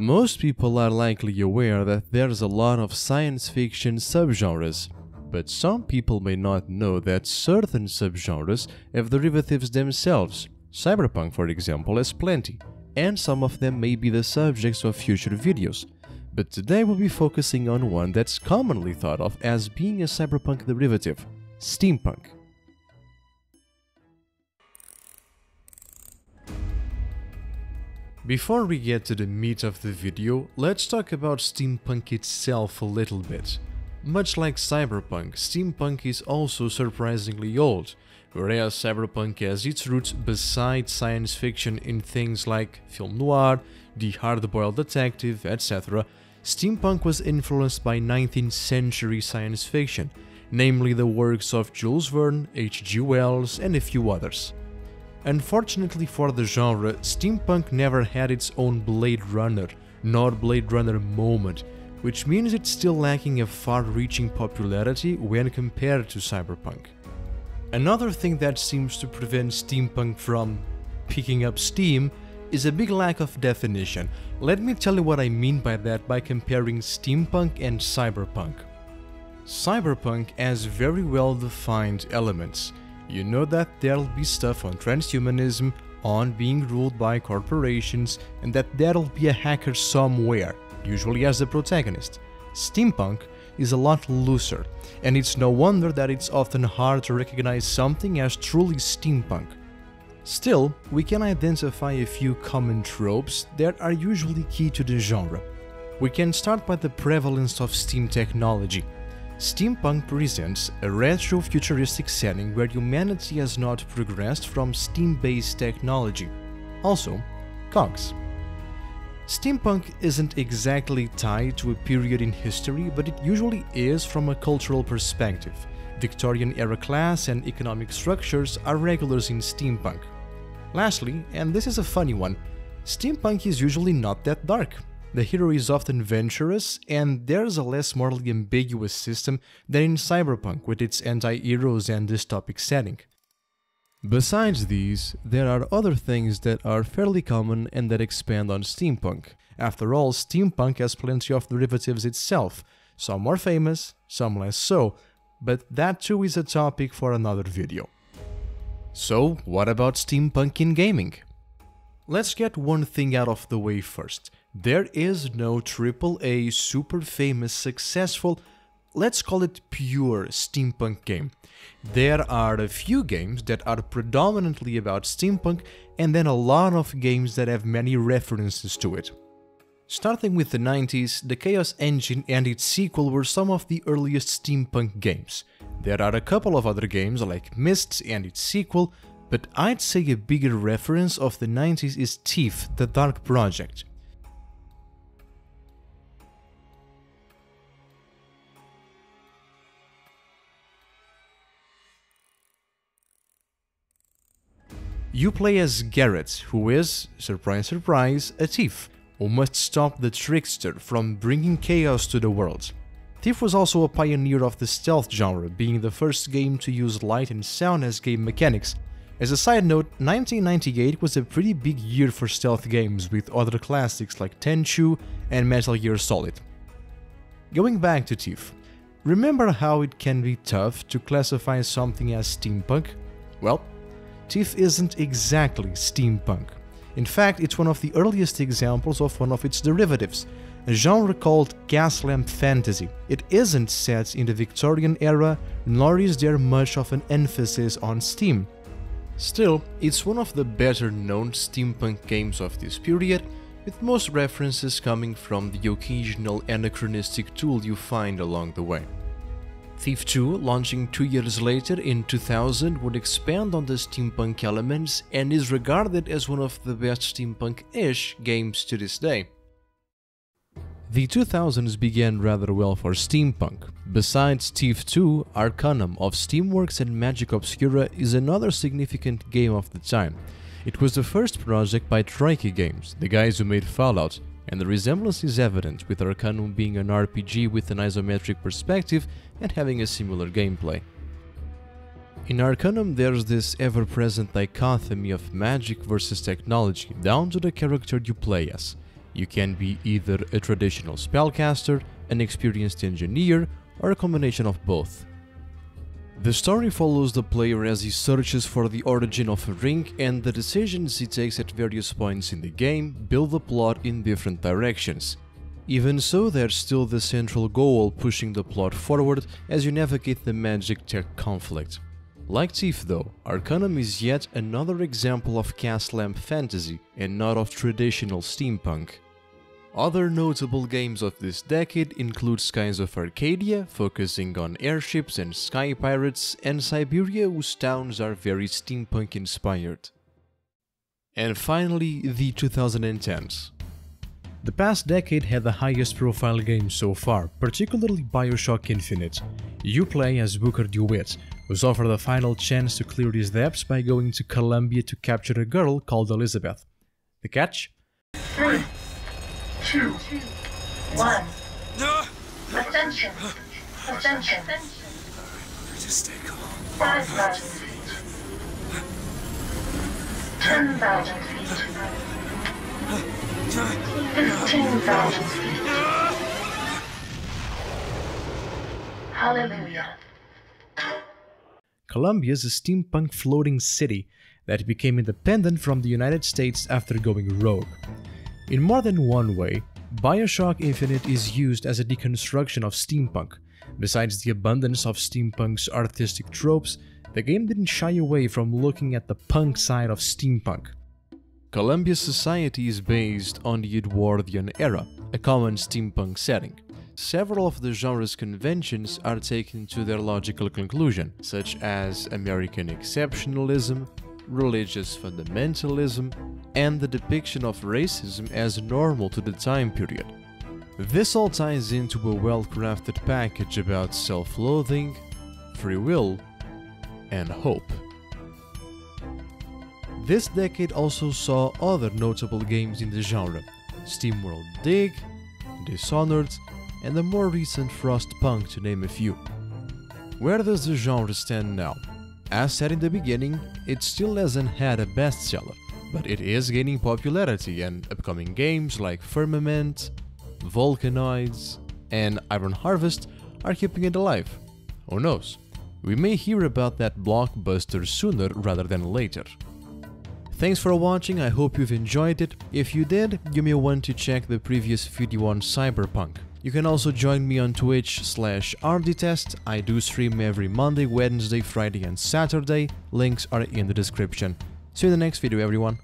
Most people are likely aware that there's a lot of science fiction subgenres, but some people may not know that certain subgenres have derivatives themselves. Cyberpunk, for example, has plenty, and some of them may be the subjects of future videos. But today we'll be focusing on one that's commonly thought of as being a cyberpunk derivative steampunk. Before we get to the meat of the video, let's talk about steampunk itself a little bit. Much like cyberpunk, steampunk is also surprisingly old, whereas cyberpunk has its roots beside science fiction in things like film noir, the hard-boiled detective, etc. Steampunk was influenced by 19th century science fiction, namely the works of Jules Verne, H.G. Wells, and a few others. Unfortunately for the genre, steampunk never had its own Blade Runner, nor Blade Runner moment, which means it's still lacking a far-reaching popularity when compared to cyberpunk. Another thing that seems to prevent steampunk from picking up steam is a big lack of definition. Let me tell you what I mean by that by comparing steampunk and cyberpunk. Cyberpunk has very well defined elements. You know that there'll be stuff on transhumanism, on being ruled by corporations, and that there'll be a hacker somewhere, usually as the protagonist. Steampunk is a lot looser, and it's no wonder that it's often hard to recognize something as truly steampunk. Still, we can identify a few common tropes that are usually key to the genre. We can start by the prevalence of steam technology. Steampunk presents a retro-futuristic setting where humanity has not progressed from steam-based technology. Also, cogs. Steampunk isn't exactly tied to a period in history, but it usually is from a cultural perspective. Victorian-era class and economic structures are regulars in steampunk. Lastly, and this is a funny one, steampunk is usually not that dark. The hero is often venturous, and there's a less morally ambiguous system than in Cyberpunk with its anti-heroes and dystopic setting. Besides these, there are other things that are fairly common and that expand on steampunk. After all, steampunk has plenty of derivatives itself, some more famous, some less so, but that too is a topic for another video. So, what about steampunk in gaming? Let's get one thing out of the way first. There is no AAA super famous successful, let's call it pure steampunk game. There are a few games that are predominantly about steampunk and then a lot of games that have many references to it. Starting with the 90s, the Chaos Engine and its sequel were some of the earliest steampunk games. There are a couple of other games like Myst and its sequel, but I'd say a bigger reference of the 90s is Thief, the Dark Project. You play as Garrett, who is, surprise surprise, a thief, who must stop the trickster from bringing chaos to the world. Thief was also a pioneer of the stealth genre, being the first game to use light and sound as game mechanics. As a side note, 1998 was a pretty big year for stealth games, with other classics like Tenchu and Metal Gear Solid. Going back to Thief, remember how it can be tough to classify something as steampunk? Well, Thief isn't exactly steampunk. In fact, it's one of the earliest examples of one of its derivatives, a genre called gaslamp fantasy. It isn't set in the Victorian era, nor is there much of an emphasis on steam. Still, it's one of the better known steampunk games of this period, with most references coming from the occasional anachronistic tool you find along the way. Thief 2, launching two years later in 2000, would expand on the steampunk elements and is regarded as one of the best steampunk-ish games to this day. The 2000s began rather well for steampunk. Besides Thief 2, Arcanum of Steamworks and Magick Obscura is another significant game of the time. It was the first project by Troika Games, the guys who made Fallout, and the resemblance is evident with Arcanum being an RPG with an isometric perspective and having a similar gameplay. In Arcanum there's this ever-present dichotomy of magic versus technology down to the character you play as. You can be either a traditional spellcaster, an experienced engineer, or a combination of both. The story follows the player as he searches for the origin of a ring and the decisions he takes at various points in the game build the plot in different directions. Even so, there's still the central goal pushing the plot forward as you navigate the magic tech conflict. Like Thief though, Arcanum is yet another example of gaslamp fantasy and not of traditional steampunk. Other notable games of this decade include Skies of Arcadia, focusing on airships and sky pirates, and Syberia, whose towns are very steampunk inspired. And finally, the 2010s. The past decade had the highest profile games so far, particularly Bioshock Infinite. You play as Booker DeWitt, who's offered the final chance to clear his debts by going to Columbia to capture a girl called Elizabeth. The catch? Three two, one. Ascension. Ascension. Just stay calm. 5,000 feet. 10,000 feet. 15,000 feet. Hallelujah. Columbia is a steampunk floating city that became independent from the United States after going rogue. In more than one way, Bioshock Infinite is used as a deconstruction of steampunk. Besides the abundance of steampunk's artistic tropes, the game didn't shy away from looking at the punk side of steampunk. Columbia's society is based on the Edwardian era, a common steampunk setting. Several of the genre's conventions are taken to their logical conclusion, such as American exceptionalism, religious fundamentalism, and the depiction of racism as normal to the time period. This all ties into a well-crafted package about self-loathing, free will, and hope. This decade also saw other notable games in the genre, SteamWorld Dig, Dishonored, and the more recent Frostpunk to name a few. Where does the genre stand now? As said in the beginning, it still hasn't had a bestseller, but it is gaining popularity and upcoming games like Firmament, Volcanoids, and Iron Harvest are keeping it alive. Who knows? We may hear about that blockbuster sooner rather than later. Thanks for watching, I hope you've enjoyed it. If you did, you may want to check the previous video on Cyberpunk. You can also join me on Twitch slash arditestt. I do stream every Monday, Wednesday, Friday and Saturday. Links are in the description. See you in the next video everyone.